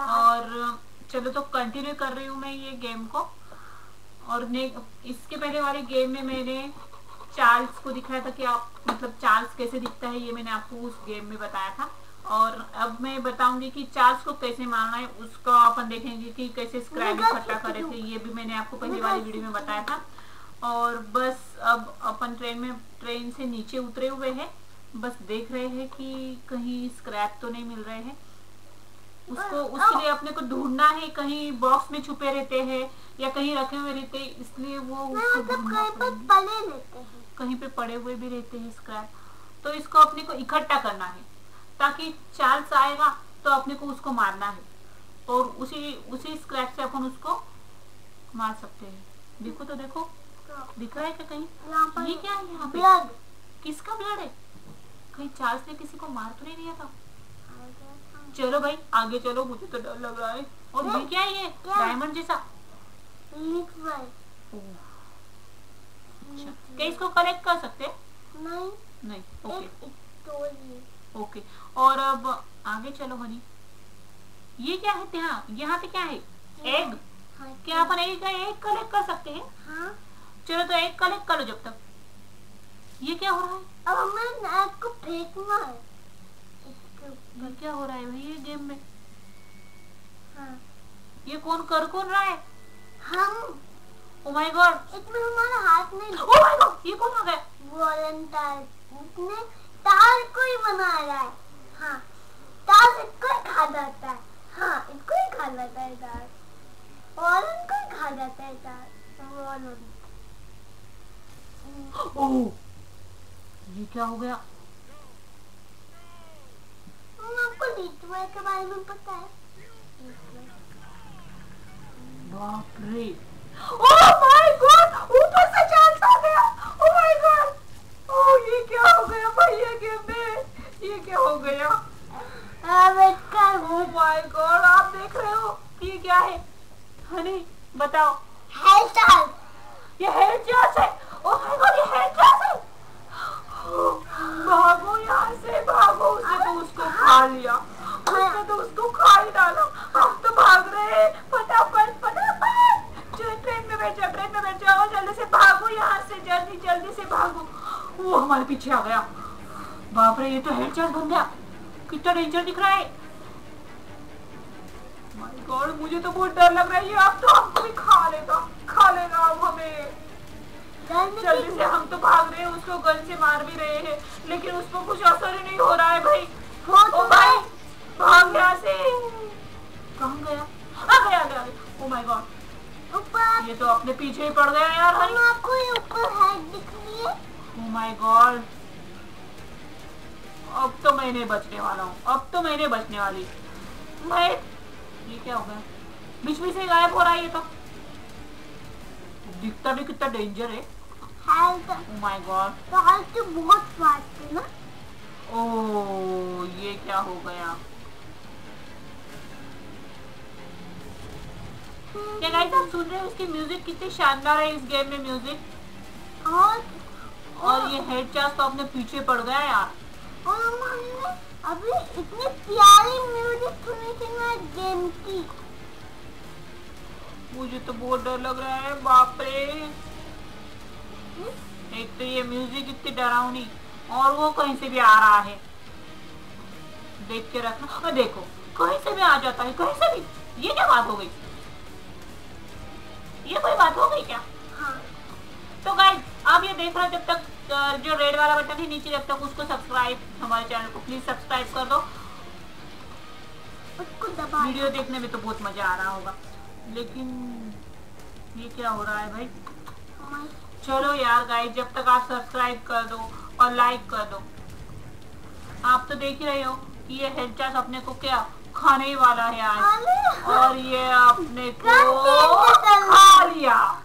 और चलो तो कंटिन्यू कर रही हूँ मैं ये गेम को। और ने इसके पहले वाले गेम में मैंने चार्ल्स को दिखाया था कि आप मतलब चार्ल्स कैसे दिखता है ये मैंने आपको उस गेम में बताया था। और अब मैं बताऊँगी कि चार्ल्स को कैसे मारना है उसका अपन देखेंगे कि कैसे स्क्रैप इकट्ठा करे थे ये भी मैंने आपको पहले वाली वीडियो में बताया था। और बस अब अपन ट्रेन में ट्रेन से नीचे उतरे हुए हैं। बस देख रहे हैं कि कहीं स्क्रैप तो नहीं मिल रहे हैं। उसको उसके लिए अपने को ढूंढना है कहीं बॉक्स में छुपे रहते हैं या कहीं रखे हुए रहते हैं इसलिए वो मतलब कहीं पर लेते हैं। कहीं पे पड़े हुए भी रहते हैं स्क्रैप तो इसको अपने को इकट्ठा करना है ताकि चार्ल्स आएगा तो अपने को उसको मारना है। और उसी उसी स्क्रैप से अपन उसको मार सकते हैं। देखो तो देखो। दिख रहा है क्या कहीं? ये क्या है यहाँ पे? ब्लड किसका ब्लड है? कहीं चार्ल्स ने किसी को मार तो नहीं दिया था? चलो भाई आगे चलो मुझे तो डर लग रहा है। और ये क्या है? ये डायमंड जैसा। अच्छा। क्या इसको कलेक्ट कर सकते नहीं। नहीं ओके ओके और अब आगे चलो हनी ये क्या है यहाँ? यहाँ पे क्या है? एग हाँ क्या? अपन एग का एग कलेक्ट कर सकते हैं? हाँ। चलो तो एग कलेक्ट करो जब तक। ये क्या हो रहा है? अब हमें नाक को फेंकना है। क्या हो रहा है ये गेम में? हाँ। ये कौन कर कौन रहा है? हम। ओ माय गॉड इसमें हमारा हाथ नहीं। ओ माय गॉड ये कौन आ गया? वॉलंटायर इसने तार को ही बना रहा है। हाँ। तार इसको ही खा जाता है। हाँ इसको ही खा जाता है तार वॉलन को ही खा जाता है तार वॉलन ओह ये क्या हो गया हम लीचवे के बारे में पता है। बाप रे। ओह माय गॉड ऊपर से चांस आ गया। ओह माय गॉड ओह ये क्या हो गया भाई? ये गेम में? ये क्या हो गया? ओह माय गॉड आप देख रहे हो? ये क्या है? हनी बताओ। है तार ये हेड चार्ज है ओह माय गॉड ये हेड चार्ज है भागो यहाँ से भागो उसने तो उसको खा लिया उसने तो उसको खा ही डाला हम तो भाग रहे हैं फटाफट फटाफट चल ट्रेन में बैठ जाओ ट्रेन में बैठ जाओ जल्दी से भागो यहाँ जल्दी जल्दी से भागो वो हमारे पीछे आ गया। बाप रे ये तो हेड चार्ज बन गया। कितना डेंजर दिख रहा है। माय गॉड मुझे तो बहुत डर लग रहा है। ये अब तो हमको भी खा लेगा खा लेगा अब हमें। जल्दी जल्दी से हम तो भाग रहे हैं उसको गन से मार भी रहे हैं। लेकिन उसको कुछ असर ही नहीं हो रहा है भाई। हो ओ तो भाई भाग यहाँ से। कहाँ गया? आ गया आ गया ओ माय गॉड ये तो अपने पीछे ही पड़ गया यार हम आपको ये ऊपर है दिख रही है ओ माय गॉड अब तो मैं नहीं बचने वाला हूँ। अब तो मैं नहीं बचने वाली। मैं ये क्या हो गया? बीच में से गायब हो रहा है ये तो। दिखता भी कितना डेंजर है। माय गॉड तो हेल्थ तो बहुत फास्ट है ना? ओ ये क्या हो गया? क्या गाइस आप सुन रहे हो उसकी म्यूज़िक कितनी शानदार है इस गेम में म्यूज़िक और और ये हेड चार्ज तो अपने पीछे पड़ गया यार। हमने अभी इतनी प्यारी म्यूज़िक सुनी थी ना गेम की। मुझे तो बहुत डर लग रहा है बाप रे एक तो ये म्यूज़िक इतनी डरावनी और वो कहीं से भी आ रहा है। देख के रखना। और देखो कहीं से भी आ जाता है कहीं से भी। ये क्या बात हो गई? ये कोई बात हो गई क्या? हाँ। तो गाइस आप ये देख रहे हो जब तक अ, जो रेड वाला बटन है नीचे जब तक उसको सब्सक्राइब हमारे चैनल को प्लीज़ सब्सक्राइब कर दो। वीडियो देखने में तो बहुत मज़ा आ रहा होगा। लेकिन ये क्या हो रहा है भाई? चलो यार गाइस जब तक आप सब्सक्राइब कर दो और लाइक कर दो। आप तो देख ही रहे हो कि ये हेड चार्ज अपने को क्या खाने ही वाला है आज। और ये अपने को चल- खा लिया।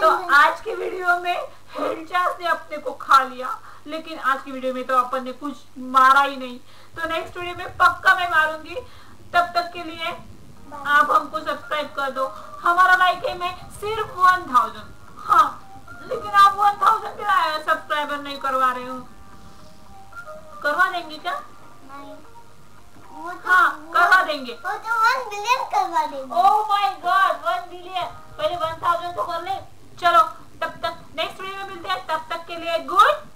तो आज की वीडियो में हेडचार्ज ने अपने को खा लिया लेकिन आज की वीडियो में तो अपन ने कुछ मारा ही नहीं। तो नेक्स्ट वीडियो में पक्का मैं मारूँगी। तब तक के लिए आप हमको सब्सक्राइब कर दो। हमारा लाइक है मैं सिर्फ़ वन थाउज़ेंड हाँ लेकिन आप वन थाउज़ेंड सब्सक्राइबर नहीं करवा रहे हो। करवा देंगे क्या? नहीं। वो तो हाँ वो- करवा देंगे। वो तो वन बिलियन करवा देंगे। Oh my God one billion पहले वन थाउज़ेंड तो कर ले। चलो सेहत के लिए गुड